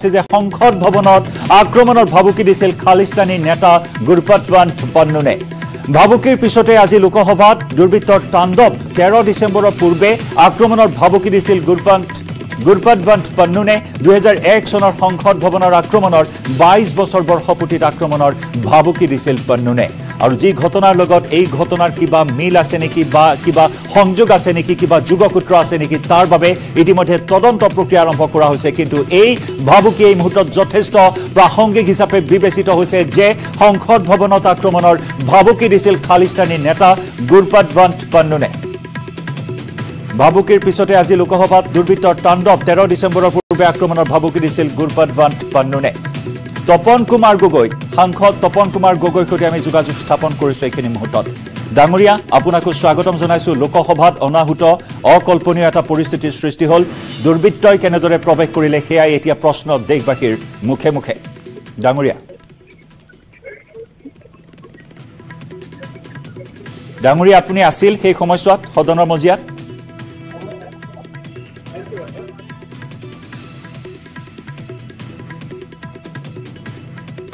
যে সংসদ ভৱনত আক্ৰমণৰ ভাবুকি দিছিল খালিস্তানী নেতা গুৰপতৱান্ত পন্নুনে ভাবুকিৰ পিছতে আজি লোকসভাত দুৰ্বৃত্তৰ তাণ্ডৱ তেৰ ডিচেম্বৰৰ পূৰ্বে আক্ৰমণৰ ভাবুকি দিছিল গুৰপান্ত গুৰপতৱান্ত পন্নুনে দুহেজাৰ এক চনৰ সংসদ ভৱনৰ আক্ৰমণৰ বাইছ বছৰ বৰ্ষপূৰ্তিত আক্ৰমণৰ ভাবুকি দিছিল পন্নুনে আৰু যি ঘটনাৰ লগত এই ঘটনাৰ কিবা মিল আছে নেকি বা কিবা সংযোগ আছে নেকি কিবা যোগসূত্ৰ আছে নেকি তাৰ বাবে ইতিমধ্যে তদন্ত প্ৰক্ৰিয়া আৰম্ভ কৰা হৈছে। কিন্তু এই ভাবুকি এই মুহূৰ্তত যথেষ্ট প্ৰাসংগিক হিচাপে বিবেচিত হৈছে যে সংসদ ভৱনত আক্ৰমণৰ ভাবুকি দিছিল খালিস্তানী নেতা গুৰপতৱান্ত পন্নুনে ভাবুকিৰ পিছতে আজি লোকসভাত দুৰ্বৃত্তৰ তাণ্ডৱ তেৰ ডিচেম্বৰৰ পূৰ্বে আক্ৰমণৰ ভাবুকি দিছিল গুৰপতৱান্ত পন্নুনে তপন কুমাৰ গগৈ সাংসদ তপন কুমাৰ গগৈৰ সৈতে আমি যোগাযোগ স্থাপন কৰিছোঁ এইখিনি মুহূৰ্তত। ডাঙৰীয়া আপোনাকো স্বাগতম জনাইছোঁ। লোকসভাত অনাহুত অকল্পনীয় এটা পৰিস্থিতিৰ সৃষ্টি হ'ল। দুৰ্বৃত্তই কেনেদৰে প্ৰৱেশ কৰিলে সেয়াই এতিয়া প্ৰশ্ন দেশবাসীৰ মুখে মুখে। ডাঙৰীয়া। ডাঙৰীয়া আপুনি আছিল সেই সময়ছোৱাত সদনৰ মজিয়াত?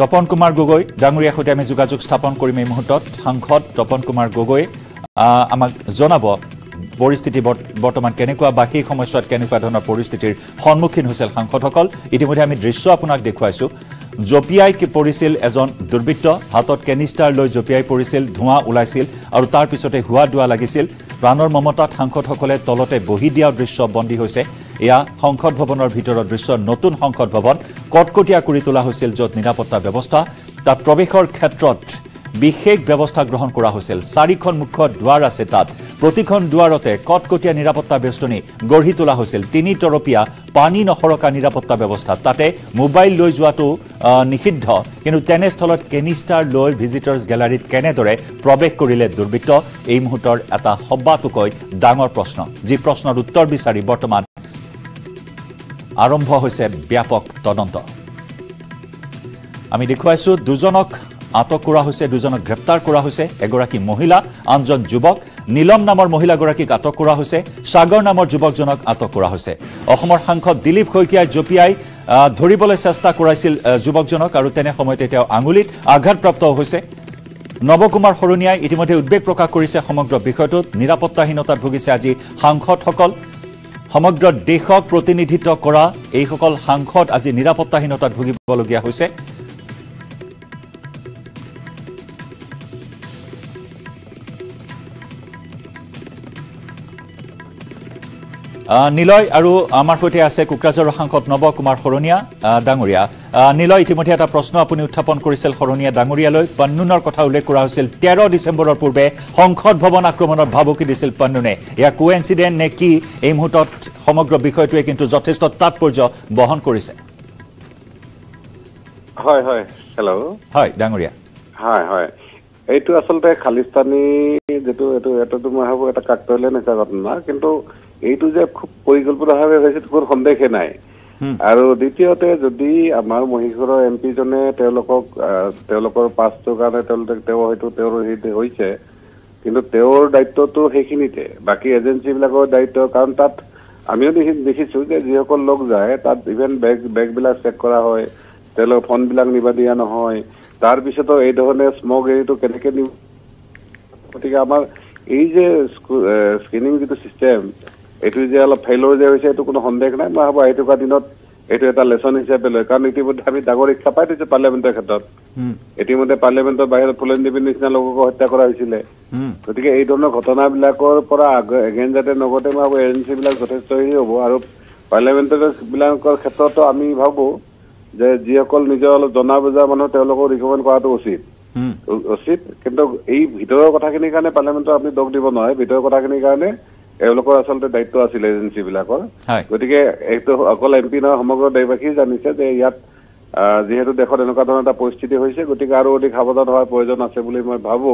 তপন কুমাৰ গগৈ ডাঙৰীয়াৰ সৈতে আমি যোগাযোগ স্থাপন কৰিম এই মুহূৰ্তত। সাংসদ তপন কুমাৰ গগৈ আমাক জনাব পৰিস্থিতি বৰ্তমান কেনেকুৱা বা সেই সময়ছোৱাত কেনেকুৱা ধৰণৰ পৰিস্থিতিৰ সন্মুখীন হৈছিল সাংসদসকল। ইতিমধ্যে আমি দৃশ্য আপোনাক দেখুৱাইছোঁ। জঁপিয়াই পৰিছিল এজন দুৰ্বৃত্ত হাতত কেনিষ্টাৰ লৈ জঁপিয়াই পৰিছিল ধোঁৱা ওলাইছিল আৰু তাৰ পিছতে হোৱা দোৱা লাগিছিল। প্ৰাণৰ মমতাত সাংসদসকলে তলতে বহি দিয়াৰ দৃশ্য বন্দী হৈছে। এয়া সংসদ ভৱনৰ ভিতৰৰ দৃশ্য। নতুন সংসদ ভৱন কটকটীয়া কৰি তোলা হৈছিল য'ত নিৰাপত্তা ব্যৱস্থা তাত প্ৰৱেশৰ ক্ষেত্ৰত বিশেষ ব্যৱস্থা গ্ৰহণ কৰা হৈছিল। চাৰিখন মুখ্য দুৱাৰ আছে তাত। প্ৰতিখন দুৱাৰতে কটকটীয়া নিৰাপত্তা বেষ্টনী গঢ়ি তোলা হৈছিল। তিনিতৰপীয়া পানী নসৰকা নিৰাপত্তা ব্যৱস্থা। তাতে মোবাইল লৈ যোৱাটো নিষিদ্ধ। কিন্তু তেনেস্থলত কেনিষ্টাৰ লৈ ভিজিটৰ্ছ গেলাৰীত কেনেদৰে প্ৰৱেশ কৰিলে দুৰ্বৃত্ত? এই মুহূৰ্তৰ এটা সবাতোকৈ ডাঙৰ প্ৰশ্ন। যি প্ৰশ্নৰ উত্তৰ বিচাৰি বৰ্তমান আৰম্ভ হৈছে ব্যাপক তদন্ত। আমি দেখুৱাইছোঁ দুজনক আটক কৰা হৈছে দুজনক গ্ৰেপ্তাৰ কৰা হৈছে। এগৰাকী মহিলা আনজন যুৱক। নীলম নামৰ মহিলাগৰাকীক আটক কৰা হৈছে। সাগৰ নামৰ যুৱকজনক আটক কৰা হৈছে। অসমৰ সাংসদ দিলীপ শইকীয়াই জঁপিয়াই ধৰিবলৈ চেষ্টা কৰাইছিল যুৱকজনক আৰু তেনে সময়তে তেওঁ আঙুলিত আঘাতপ্ৰাপ্ত হৈছে। নৱকুমাৰ শৰণীয়াই ইতিমধ্যে উদ্বেগ প্ৰকাশ কৰিছে সমগ্ৰ বিষয়টোত। নিৰাপত্তাহীনতাত ভুগিছে আজি সাংসদসকল। সমগ্ৰ দেশক প্ৰতিনিধিত্ব কৰা এইসকল সাংসদ আজি নিৰাপত্তাহীনতাত ভুগিবলগীয়া হৈছে। নিলয় আৰু আমাৰ সৈতে আছে কোকৰাঝাৰৰ সাংসদ নৱ কুমাৰ শৰণীয়া। ডাঙৰীয়া নিলয় ইতিমধ্যে এটা প্ৰশ্ন আপুনি উত্থাপন কৰিছিল শৰণীয়া ডাঙৰীয়ালৈ। পন্নুনৰ কথা উল্লেখ কৰা হৈছিল। তেৰ ডিচেম্বৰৰ পূৰ্বে সংসদ ভৱন আক্ৰমণৰ ভাবুকি দিছিল পন্নুনে। এয়া কো ইনচিডেণ্ট নে কি? এই মুহূৰ্তত সমগ্ৰ বিষয়টোৱে কিন্তু যথেষ্ট তাৎপৰ্য বহন কৰিছে। হয় হয়। হেল্ল' হয় ডাঙৰীয়া। হয় হয়। এইটো আচলতে খালিস্তানী যিটো এইটো এইটোতো মই ভাবোঁ এটা কাকতলীয়া নিচিনা ঘটনা। কিন্তু এইটো যে খুব পৰিকল্পিতভাৱে হৈছে কোনো সন্দেহে নাই। আৰু দ্বিতীয়তে যদি আমাৰ মহীশূৰৰ এম পিজনে তেওঁলোকক তেওঁলোকৰ পাছটোৰ কাৰণে তেওঁলোকে তেওঁ হয়তো তেওঁৰ হৈছে কিন্তু তেওঁৰ দায়িত্বটো সেইখিনিতে বাকী এজেঞ্চিবিলাকৰ দায়িত্ব কাৰণ তাত আমিও দেখি দেখিছোঁ যে যিসকল লোক যায় তাত ইভেন বেগ বেগবিলাক চেক কৰা হয় তেওঁলোকৰ ফোনবিলাক নিব দিয়া নহয় তাৰপিছতো এই ধৰণে স্মগ এৰিটো কেনেকৈ নিব গতিকে আমাৰ এই যে স্ক্ৰিনিং যিটো ছিষ্টেম এইটো যে অলপ ফেইলৰ যে হৈছে এইটো কোনো সন্দেহ নাই মই ভাবোঁ আহি থকা দিনত এইটো এটা লেচন হিচাপে লয়। কাৰণ ইতিমধ্যে আমি ডাঙৰ শিক্ষা পাই থৈছোঁ পাৰ্লিয়ামেণ্টৰ ক্ষেত্ৰত। ইতিমধ্যে পাৰ্লিয়ামেণ্টৰ বাহিৰত ফুলেন দেৱীৰ নিচিনা লোককো হত্যা কৰা হৈছিলে। গতিকে এই ধৰণৰ ঘটনাবিলাকৰ পৰা এগেইন যাতে নগতে মই ভাবোঁ এজেঞ্চিবিলাক যথেষ্ট হেৰি হ'ব। আৰু পাৰ্লিয়ামেণ্টৰ বিলাকৰ ক্ষেত্ৰতো আমি ভাবোঁ যে যিসকল নিজৰ অলপ জনা বুজা মানুহ তেওঁলোকক ৰিকমেণ্ড কৰাটো উচিত। উচিত। কিন্তু এই ভিতৰৰ কথাখিনিৰ কাৰণে পাৰ্লিয়ামেণ্টৰ আপুনি দোষ দিব নোৱাৰে। ভিতৰৰ কথাখিনিৰ কাৰণে এওঁলোকৰ আচলতে দায়িত্ব আছিলে এজেঞ্চি বিলাকৰ গতিকে এইটো অকল এম পি নহয় সমগ্ৰ দেশবাসী জানিছে যে ইয়াত যিহেতু দেশত এনেকুৱা ধৰণৰ এটা পৰিস্থিতি হৈছে গতিকে আৰু অধিক সাৱধান হোৱাৰ প্ৰয়োজন আছে বুলি মই ভাবো।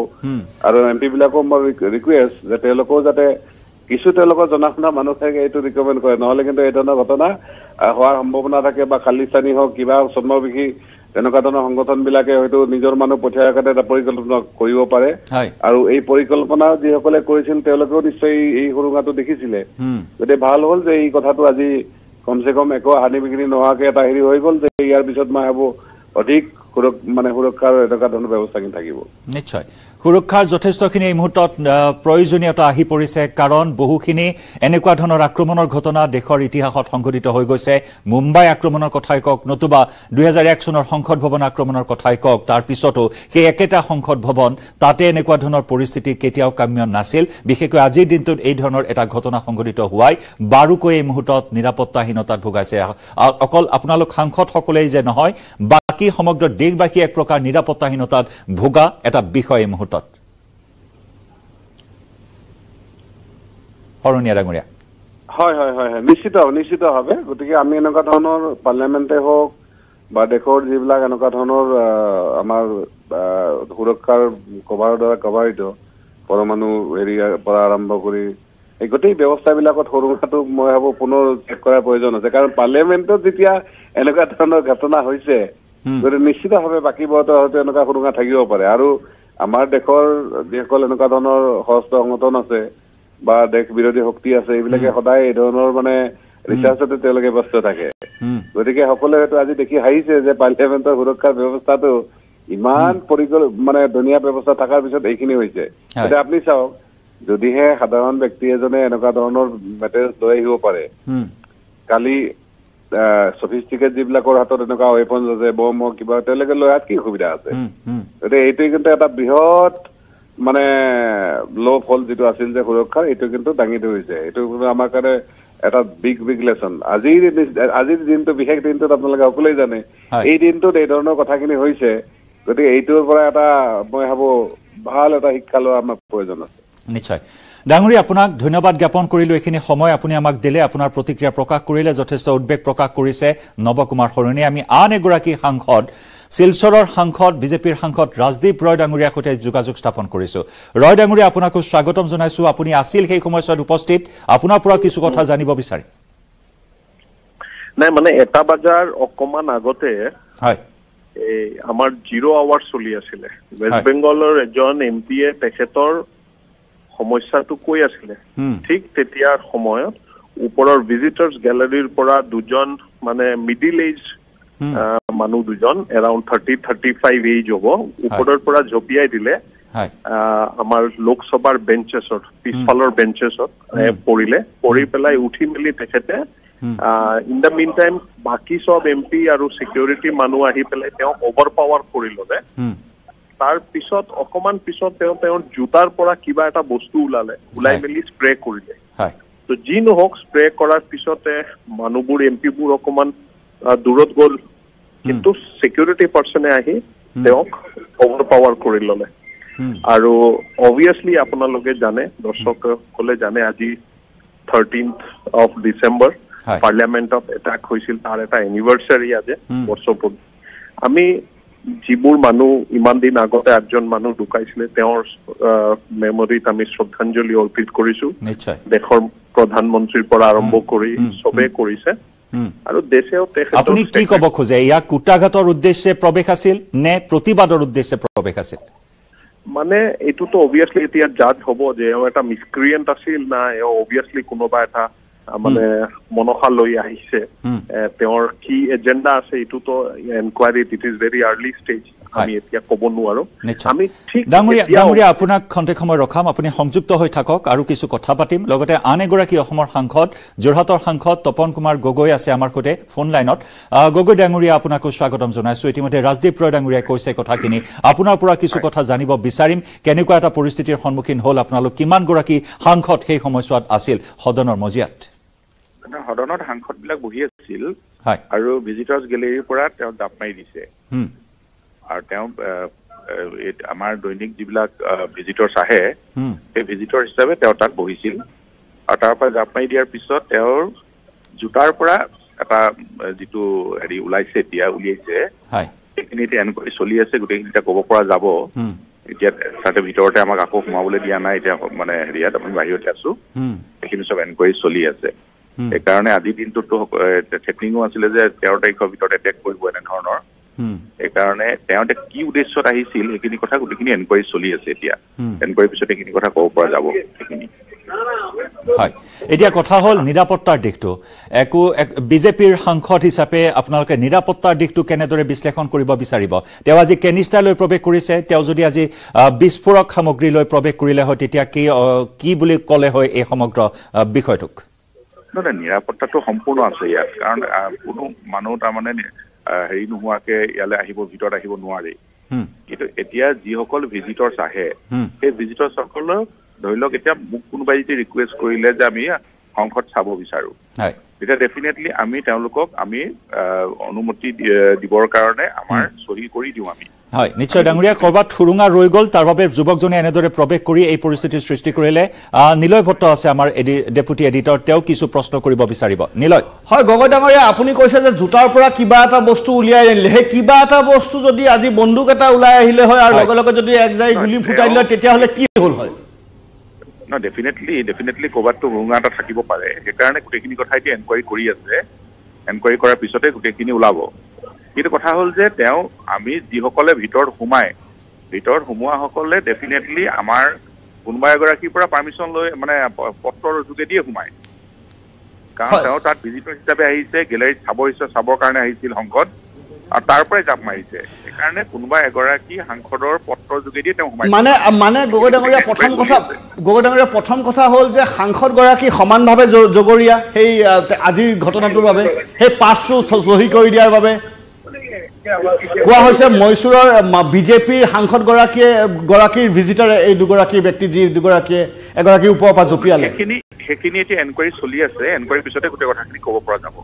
আৰু এম পি বিলাকো মই ৰিকুৱেষ্ট যে তেওঁলোকেও যাতে কিছু তেওঁলোকৰ জনা শুনা মানুহ এইটো ৰিকমেণ্ড কৰে। নহ'লে কিন্তু এই ধৰণৰ ঘটনা হোৱাৰ সম্ভাৱনা থাকে বা খালিস্তানী হওক কিবা চন্দ্ৰবিষী তেনেকুৱা ধৰণৰ সংগঠন বিলাকে হয়তো নিজৰ মানুহ পঠিয়াৰ কাৰণে এটা পৰিকল্পনা কৰিব পাৰে। আৰু এই পৰিকল্পনা যিসকলে কৰিছিল তেওঁলোকেও নিশ্চয় এই সুৰুঙাটো দেখিছিলে। গতিকে ভাল হ'ল যে এই কথাটো আজি কমচে কম একো হানি বিঘিনি নোহোৱাকে এটা হেৰি হৈ গ'ল যে ইয়াৰ পিছত মই ভাবোঁ অধিক মানে সুৰক্ষাৰ এনেকুৱা ধৰণৰ ব্যৱস্থাখিনি থাকিব। নিশ্চয়। সুৰক্ষাৰ যথেষ্টখিনি এই মুহূৰ্তত প্ৰয়োজনীয়তা আহি পৰিছে কাৰণ বহুখিনি এনেকুৱা ধৰণৰ আক্ৰমণৰ ঘটনা দেশৰ ইতিহাসত সংঘটিত হৈ গৈছে। মুম্বাই আক্ৰমণৰ কথাই কওক নতুবা দুহেজাৰ এক চনৰ সংসদ ভৱন আক্ৰমণৰ কথাই কওক তাৰ পিছতো সেই একেটা সংসদ ভৱন তাতে এনেকুৱা ধৰণৰ পৰিস্থিতি কেতিয়াও কাম্য নাছিল। বিশেষকৈ আজিৰ দিনটোত এই ধৰণৰ এটা ঘটনা সংঘটিত হোৱাই বাৰুকৈ এই মুহূৰ্তত নিৰাপত্তাহীনতাত ভোগাইছে। অকল আপোনালোক সাংসদসকলেই যে নহয় বাকী সমগ্ৰ দেশবাসী এক প্ৰকাৰ নিৰাপত্তাহীনতাত ভোগা এটা বিষয় এই মুহূৰ্তত। হয় হয় হয় হয়। নিশ্চিত নিশ্চিতভাৱে গতিকে আমি এনেকুৱা ধৰণৰ পাৰ্লিয়ামেণ্টে হওক বা দেশৰ যিবিলাক এনেকুৱা ধৰণৰ আমাৰ সুৰক্ষাৰ কভাৰৰ দ্বাৰা কভাৰিত পৰমাণু হেৰিয়াৰ পৰা আৰম্ভ কৰি এই গোটেই ব্যৱস্থাবিলাকত সুৰক্ষাটো মই ভাবোঁ পুনৰ চেক কৰাৰ প্ৰয়োজন আছে। কাৰণ পাৰ্লিয়ামেণ্টত যেতিয়া এনেকুৱা ধৰণৰ ঘটনা হৈছে গতিকে নিশ্চিতভাৱে বাকী হয়তো এনেকুৱা সুৰক্ষা থাকিব পাৰে। আৰু আমাৰ দেশৰ যিসকল এনেকুৱা ধৰণৰ সশস্ত্ৰ সংগঠন আছে বা দেশ বিৰোধী শক্তি আছে এইবিলাকে সদায় এই ধৰণৰ মানে ৰিচাৰ্চতে তেওঁলোকে ব্যস্ত থাকে। গতিকে সকলোৱে হয়তো আজি দেখি হাঁহিছে যে পাৰ্লিয়ামেণ্টৰ সুৰক্ষাৰ ব্যৱস্থাটো ইমান পৰিকল মানে ধুনীয়া ব্যৱস্থা থকাৰ পিছত এইখিনি হৈছে। এতিয়া আপুনি চাওক যদিহে সাধাৰণ ব্যক্তি এজনে এনেকুৱা ধৰণৰ মেটেৰিয়েলছ লৈ আহিব পাৰে কালি চফিষ্টিকেট যিবিলাকৰ হাতত এনেকুৱা ৱেপন আছে বম হওক কিবা তেওঁলোকে লৈ অহাত কি সুবিধা আছে? গতিকে এইটোৱে কিন্তু এটা বৃহৎ মানে ল' ফল যিটো আছিল যে সুৰক্ষাৰ এইটো কিন্তু দাঙি ধৰিছে। এইটো কিন্তু আমাৰ কাৰণে এটা বিগ বিগ লেচন আজিৰ আজিৰ দিনটো বিশেষ দিনটোত আপোনালোকে সকলোৱে জানে। এই দিনটোত এই ধৰণৰ কথাখিনি হৈছে। গতিকে এইটোৰ পৰা এটা মই ভাবোঁ ভাল এটা শিক্ষা লোৱা আমাৰ প্ৰয়োজন আছে। নিশ্চয়। ডাঙৰী আপোনাক ধন্যবাদ জ্ঞাপন কৰিলোঁ। এইখিনি সময় আপুনি আমাক দিলে আপোনাৰ প্ৰতিক্ৰিয়া প্ৰকাশ কৰিলে যথেষ্ট উদ্বেগ প্ৰকাশ কৰিছে নৱকুমাৰ সৰণীয়ে আমি আন এগৰাকী সাংসদ শিলচৰৰ সাংসদ বিজেপিৰ সাংসদ ৰাজদীপ ৰয় ডাঙৰীয়াৰ সৈতে যোগাযোগ স্থাপন কৰিছোঁ। ৰয় ডাঙৰীয়া আপোনাকো স্বাগতম জনাইছোঁ। আপুনি আছিল সেই সময়ছোৱাত উপস্থিত। আপোনাৰ পৰা কিছু কথা জানিব বিচাৰিম নাই মানে এটা বজাৰ অকমান আগতে হয়। আমাৰ জিৰ' আৱাৰ চলি আছিলে। ৱেষ্ট। বেংগলৰ এজন এম পিয়ে তেখেতৰ সমস্যাটো কৈ আছিলে। ঠিক তেতিয়াৰ সময়ত ওপৰৰ ভিজিটাৰ্ছ গেলেৰীৰ পৰা দুজন মানে মিডিল হুম। মানুহ দুজন around thirty thirty five age হ'ব ওপৰৰ পৰা জঁপিয়াই দিলে। আমাৰ লোকসভাৰ বেঞ্চেছত পিছফালৰ বেঞ্চেছত পৰিলে। পৰি পেলাই উঠি মেলি তেখেতে ইন দ্য মিন টাইম বাকী চব এম পি আৰু চিকিউৰিটি মানুহ আহি পেলাই তেওঁক অভাৰ পাৱাৰ কৰি ল'লে। তাৰ পিছত অকমান পিছত তেওঁ তেওঁৰ জোতাৰ পৰা কিবা এটা বস্তু ওলালে ওলাই। মেলি স্প্ৰে কৰিলে। তো যি নহওক স্প্ৰে কৰাৰ পিছতে মানুহবোৰ এম পিবোৰ অকমান দূৰত গ'ল। কিন্তু চিকিউৰিটি পাৰ্চনে আহি তেওঁক অভাৰ পাৱাৰ কৰি ল'লে। আৰু অবভিয়াছলি আপোনালোকে জানে দৰ্শকসকলে জানে আজি থাৰ্টিন্থ অফ ডিচেম্বৰ। পাৰ্লিয়ামেণ্টত এটাক হৈছিল তাৰ এটা এনিভাৰ্চাৰী হুম। বৰ্ষপূৰ্তি আমি যিবোৰ মানুহ ইমান দিন আগতে আঠজন মানুহ ঢুকাইছিলে তেওঁৰ মেমৰিত আমি শ্ৰদ্ধাঞ্জলি অৰ্পিত কৰিছো। দেশৰ প্ৰধানমন্ত্ৰীৰ পৰা আৰম্ভ কৰি চবেই কৰিছে। আৰু দেশেও আপুনি কি ক'ব খোজে? ইয়াক কুটাঘাতৰ উদ্দেশ্যে প্ৰৱেশ আছিল নে প্ৰতিবাদৰ উদ্দেশ্যে প্ৰৱেশ আছিল? মানে এইটোতো অবভিয়াছলি এতিয়া জাজ হ'ব যে এওঁ এটা মিছক্ৰিয়েণ্ট আছিল না এওঁ অবভিয়াছলি কোনোবা এটা মানে মনসা লৈ আহিছে। তেওঁৰ কি এজেণ্ডা আছে এইটোতো এনকুৱাৰীত it is very early stage আমি হয়। এতিয়া ক'ব নোৱাৰো। নিশ্চয়। আমি ঠিক ডাঙৰীয়া এতিয়াও- ডাঙৰীয়া আপোনাক খন্তেক সময় ৰখাম। আপুনি সংযুক্ত হৈ থাকক আৰু কিছু কথা পাতিম। লগতে আন এগৰাকী অসমৰ সাংসদ যোৰহাটৰ সাংসদ তপন কুমাৰ গগৈ আছে আমাৰ সৈতে ফোন লাইনত। গগৈ ডাঙৰীয়া আপোনাকো স্বাগতম জনাইছো। ইতিমধ্যে ৰাজদীপ ৰয় ডাঙৰীয়াই কৈছে কথাখিনি। আপোনাৰ পৰা কিছু কথা জানিব বিচাৰিম। কেনেকুৱা এটা পৰিস্থিতিৰ সন্মুখীন হ'ল? আপোনালোক কিমানগৰাকী সাংসদ সেই সময়ছোৱাত আছিল? সদনৰ মজিয়াত। সদনত সাংসদবিলাক বহি আছিল আৰু ভিজিটৰ্ছ গেলেৰীৰ পৰা তেওঁ জাপ মাৰি দিছে। আৰু তেওঁ আমাৰ দৈনিক যিবিলাক ভিজিটৰ্ছ আহে সেই ভিজিটৰ হিচাপে তেওঁ তাত বহিছিল। আৰু তাৰ পৰা জাপ মাৰি দিয়াৰ পিছত তেওঁৰ জোতাৰ পৰা এটা যিটো হেৰি ওলাইছে এতিয়া উলিয়াইছে সেইখিনি এতিয়া এনকুৱাৰী চলি আছে গোটেইখিনি এতিয়া ক'ব পৰা যাব। এতিয়া তাতে ভিতৰতে আমাক আকৌ সোমাবলৈ দিয়া নাই এতিয়া মানে হেৰিয়াত আমি বাহিৰতে আছো। সেইখিনি চব এনকুৱাৰী চলি আছে। সেইকাৰণে আজিৰ দিনটোতো থ্ৰেটনিঙো আছিলে যে তেৰ তাৰিখৰ ভিতৰত এটেক কৰিব এনেধৰণৰ। সেইকাৰণে তেওঁ এতিয়া কি উদ্দেশ্যত আহিছিল সেইখিনি কথা গোটেইখিনি এনকুৱাৰী চলি আছে এতিয়া। এনকুৱাৰীৰ পিছত সেইখিনি কথা ক'ব পৰা যাব সেইখিনি। হয়। এতিয়া কথা হ'ল নিৰাপত্তাৰ দিশটো। একো বিজেপিৰ সাংসদ হিচাপে আপোনালোকে নিৰাপত্তাৰ দিশটো কেনেদৰে বিশ্লেষণ কৰিব বিচাৰিব? তেওঁ আজি কেনিষ্টালৈ প্ৰৱেশ কৰিছে। তেওঁ যদি আজি বিস্ফোৰক সামগ্ৰী লৈ প্ৰৱেশ কৰিলে হয় তেতিয়া কি কি বুলি ক'লে হয় এই সমগ্ৰ বিষয়টোক? নহয় নহয়, নিৰাপত্তাটো সম্পূৰ্ণ আছে ইয়াত। কাৰণ কোনো মানুহ তাৰমানে হেৰি নোহোৱাকে ইয়ালৈ আহিব ভিতৰত আহিব নোৱাৰে। কিন্তু এতিয়া যিসকল ভিজিটৰ্ছ আহে। সেই ভিজিটৰ্ছসকলক ধৰি লওক এতিয়া মোক কোনোবাই যদি ৰিকুৱেষ্ট কৰিলে যে আমি সংসদ চাব বিচাৰো তেতিয়া ডেফিনেটলি আমি তেওঁলোকক আমি অনুমতি দিবৰ কাৰণে আমাৰ চহী কৰি দিওঁ আমি। হয় নিশ্চয় ডাঙৰীয়া ক'ৰবাত থুৰুঙা ৰৈ গ'ল তাৰ বাবে যুৱকজনে এনেদৰে প্ৰৱেশ কৰি এই পৰিস্থিতিৰ সৃষ্টি কৰিলে। নিলয় ভট্ট আছে আমাৰ এডি ডেপুটি এডিটৰ তেওঁ কিছু প্ৰশ্ন কৰিব বিচাৰিব। নিলয়। হয় গগৈ ডাঙৰীয়া আপুনি কৈছে যে জোতাৰ পৰা কিবা এটা বস্তু উলিয়াই আনিলে। সেই কিবা এটা বস্তু যদি আজি বন্দুক এটা ওলাই আহিলে হয় আৰু। লগে লগে যদি এক জাৰি গুলি ফুটাই দিলে হয়, তেতিয়াহ'লে কি হ'ল হয়? ন ডেফিনেটলি ডেফিনেটলি ক'ৰবাততো সুৰুঙা এটা থাকিব পাৰে। সেইকাৰণে গোটেইখিনি কথা এতিয়া এনকুৱাৰী কৰি আছে। এনকুৱাৰী কৰাৰ পিছতে গোটেইখিনি ওলাব। কিন্তু কথা হ'ল যে তেওঁ আমি যিসকলে ভিতৰত সোমাই ভিতৰত সোমোৱাসকলে ডেফিনেটলি আমাৰ কোনোবা এগৰাকীৰ পৰা পাৰ্মিশ্যন লৈ মানে পত্ৰৰ যোগেদিয়ে সোমায়। কাৰণ। তেওঁ তাত ভিজিটৰ হিচাপে আহিছে গেলেৰীত চাব ইচ্ছা চাবৰ কাৰণে আহিছিল সংসদ তাৰ পৰাই জাপ মাৰিছে। সেইকাৰণে কোনোবা এগৰাকী সাংসদৰ পত্ৰৰ যোগেদিয়ে তেওঁ মানে মানে গগৈ ডাঙৰীয়া প্ৰথম কথা গগৈ ডাঙৰীয়া প্ৰথম কথা হ'ল যে সাংসদগৰাকী সমানভাৱে জগৰীয়া সেই আজিৰ ঘটনাটোৰ বাবে সেই পাছটো চহী কৰি দিয়াৰ বাবে। কোৱা হৈছে মহীশূৰৰ বিজেপিৰ সাংসদগৰাকীয়ে গৰাকীৰ ভিজিটাৰে এই দুগৰাকী ব্যক্তি যি দুগৰাকীয়ে এগৰাকীৰ ওপৰৰ পৰা জঁপিয়ালে। সেইখিনি এতিয়া এনকুৱাৰী চলি আছে। এনকুৱাৰীৰ পিছতে গোটেই কথাখিনি ক'ব পৰা যাব।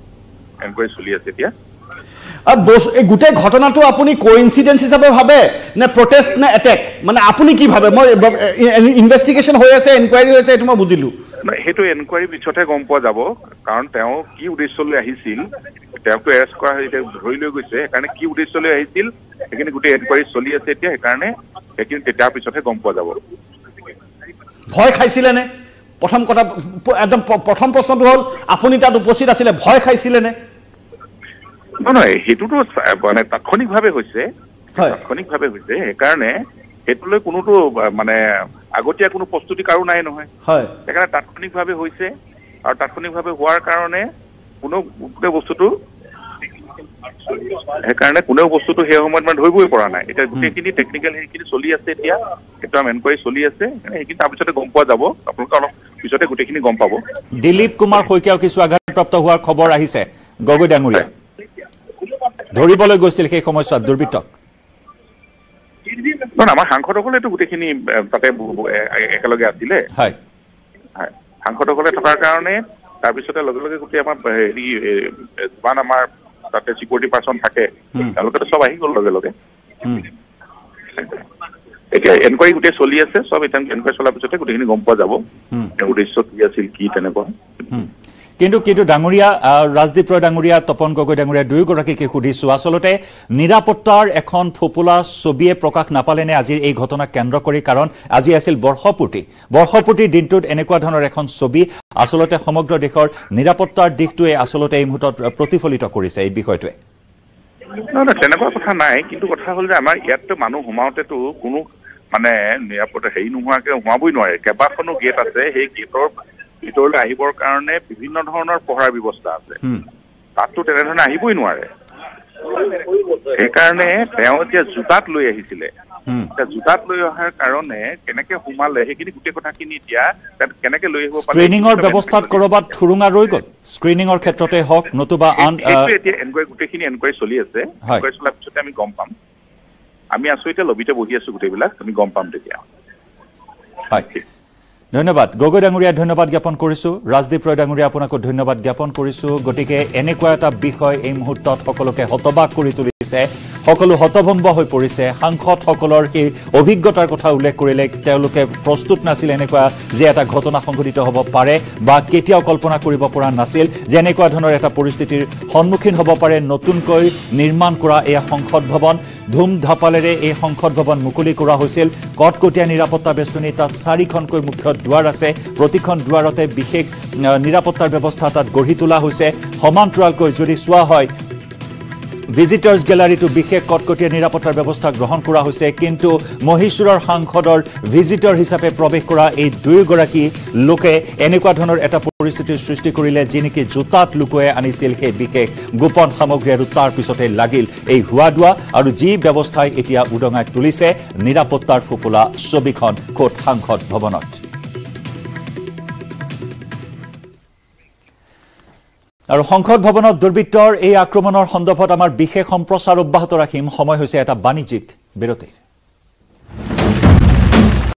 এনকুৱাৰী চলি আছে এতিয়া। এই গোটেই ঘটনাটো আপুনি কোইনচিডেঞ্চ হিচাপে ভাবে নে প্ৰটেষ্ট নে এটেক মানে আপুনি কি ভাবে? মই ইনভেষ্টিগেশ্যন হৈ আছে এনকুৱাৰী হৈ আছে এইটো মই বুজিলোঁ। সেইটো এনকুৱাৰীৰ পিছতহে গম পোৱা যাব কাৰণ তেওঁ কি উদ্দেশ্য লৈ আহিছিল তেওঁকতো এৰেষ্ট কৰা হৈ এতিয়া ধৰি লৈ গৈছে সেইকাৰণে কি উদ্দেশ্য লৈ আহিছিল সেইখিনি গোটেই এনকুৱাৰী চলি আছে এতিয়া সেইকাৰণে সেইখিনি পিছতহে গম পোৱা যাব। ভয় খাইছিলেনে প্ৰথম কথা একদম প্ৰথম প্ৰশ্নটো হ'ল আপুনি তাত উপস্থিত আছিলে ভয় খাইছিলেনে নহয় নহয় সেইটোতো মানে তাৎক্ষণিকভাৱে হৈছে। তাৎক্ষণিকভাৱে হৈছে সেইকাৰণে সেইটোলৈ কোনোতো মানে আগতীয়া কোনো প্ৰস্তুতি কাৰো নাই নহয়। হয়। সেইকাৰণে তাৎক্ষণিকভাৱে হৈছে আৰু তাৎক্ষণিকভাৱে হোৱাৰ কাৰণে কোনো গোটেই বস্তুটো সেইকাৰণে কোনেও বস্তুটো সেই সময়ত মানে ধৰিবই পৰা নাই। এতিয়া গোটেইখিনি টেকনিকেল সেইখিনি চলি আছে এতিয়া আমি এনকুৱাৰী চলি আছে সেইখিনি তাৰপিছতে গম পোৱা যাব। আপোনালোকে অলপ পিছতে গোটেইখিনি গম পাব। দিলীপ কুমাৰ শইকীয়াও কিছু আঘাতপ্ৰাপ্ত হোৱাৰ খবৰ আহিছে। গগৈ ডাঙৰীয়া। ধৰিবলৈ গৈছিল সেই সময়ছোৱাত দুৰ্বৃত্তক? নহয় আমাৰ সাংসদসকলেতো গোটেইখিনি আহ, তাতে একেলগে আছিলে। হয়। হয়। সাংসদসকলে থকাৰ কাৰণে তাৰপিছতে লগে লগে গোটেই আমাৰ হেৰি যিমান আমাৰ তাতে চিকিউৰিটি পাৰ্চন থাকে তেওঁলোকেতো চব আহি গ'ল লগে লগে। এতিয়া এনকুৱাৰী গোটেই চলি আছে চব এতিয়া এনকুৱাৰী চলাৰ পিছতে গোটেইখিনি গম পোৱা যাব। উদ্দেশ্য কি আছিল কি তেনেকুৱা। কিন্তু কিন্তু ডাঙৰীয়া ৰাজদীপ ৰয় ডাঙৰীয়া তপন গগৈ ডাঙৰীয়া দুয়োগৰাকীকে সুধিছোঁ আচলতে নিৰাপত্তাৰ এখন ফোপোলা ছবিয়ে প্ৰকাশ নাপালেনে আজিৰ এই ঘটনাক কেন্দ্ৰ কৰি? কাৰণ আজি আছিল বৰ্ষপূৰ্তি। বৰ্ষপূৰ্তিৰ দিনটোত এনেকুৱা ধৰণৰ এখন ছবি আচলতে সমগ্ৰ দেশৰ নিৰাপত্তাৰ দিশটোৱে আচলতে এই মুহূৰ্তত প্ৰতিফলিত কৰিছে এই বিষয়টোৱে। নহয় নহয় তেনেকুৱা কথা নাই। কিন্তু কথা হ'ল যে আমাৰ ইয়াততো মানুহ সোমাওতেতো কোনো মানে নিৰাপত্তা হেৰি নোহোৱাকে সোমাবই নোৱাৰে। কেইবাখনো গেট আছে সেই গেটৰ ভিতৰলৈ আহিবৰ কাৰণে বিভিন্ন ধৰণৰ পহৰাৰ ব্যৱস্থা আছে। তাততো তেনেধৰণে আহিবই নোৱাৰে। সেইকাৰণে তেওঁ এতিয়া জোতাত লৈ আহিছিলে। এতিয়া জোতাত লৈ অহাৰ কাৰণে কেনেকে সোমালে সেইখিনি গোটেই কথাখিনি এতিয়া কেনেকে লৈ আহিব স্ক্ৰিনিঙৰ ব্যৱস্থাত ক'ৰবাত থুৰুঙা ৰৈ গ'ল। স্ক্ৰিনিঙৰ ক্ষেত্ৰতে হওক নতুবা আন এতিয়া এনকুৱাৰী গোটেইখিনি এনকুৱাৰী চলি আছে। এনকুৱাৰী চলাৰ পিছতে আমি গম পাম। আমি আছো এতিয়া লবিতে বহি আছো গোটেইবিলাক। আমি গম পাম তেতিয়া। হয়। ধন্যবাদ। গগৈ ডাঙৰীয়া ধন্যবাদ জ্ঞাপন কৰিছোঁ। ৰাজদীপ ৰয় ডাঙৰীয়া আপোনাকো ধন্যবাদ জ্ঞাপন কৰিছোঁ। গতিকে এনেকুৱা এটা বিষয় এই মুহূৰ্তত সকলোকে হতবাক কৰি তুলিছে সকলো হতভম্ব হৈ পৰিছে। সাংসদসকলৰ সেই অভিজ্ঞতাৰ কথা উল্লেখ কৰিলে তেওঁলোকে প্ৰস্তুত নাছিল এনেকুৱা যে এটা ঘটনা সংঘটিত হ'ব পাৰে বা কেতিয়াও কল্পনা কৰিব পৰা নাছিল। যে এনেকুৱা ধৰণৰ এটা পৰিস্থিতিৰ সন্মুখীন হ'ব পাৰে নতুনকৈ নিৰ্মাণ কৰা এয়া সংসদ ভৱন। ধুম ধাপালেৰে এই সংসদ ভৱন মুকলি কৰা হৈছিল। কটকটীয়া নিৰাপত্তা বেষ্টনী তাত চাৰিখনকৈ মুখ্য দুৱাৰ আছে। প্ৰতিখন দুৱাৰতে বিশেষ নিৰাপত্তাৰ ব্যৱস্থা তাত গঢ়ি তোলা হৈছে। সমান্তৰালকৈ যদি চোৱা হয় ভিজিটাৰ্ছ গেলাৰীটো বিশেষ কটকটীয়া নিৰাপত্তাৰ ব্যৱস্থা গ্ৰহণ কৰা হৈছে কিন্তু মহীশূৰৰ সাংসদৰ ভিজিটৰ হিচাপে প্ৰৱেশ কৰা এই দুয়োগৰাকী লোকে এনেকুৱা ধৰণৰ এটা পৰিস্থিতিৰ সৃষ্টি কৰিলে যি নেকি জোতাত লুকুৱাই আনিছিল সেই বিশেষ গোপন সামগ্ৰী আৰু তাৰ পিছতে লাগিল এই হোৱা দোৱা আৰু যি ব্যৱস্থাই এতিয়া উদঙাই তুলিছে নিৰাপত্তাৰ ফুপুলা ছবিখন ক'ত সাংসদ ভৱনত। আৰু সংসদ ভৱনত দুৰ্বৃত্তৰ এই আক্ৰমণৰ সন্দৰ্ভত আমাৰ বিশেষ সম্প্ৰচাৰ অব্যাহত ৰাখিম। সময় হৈছে এটা বাণিজ্যিক বিৰতিৰ।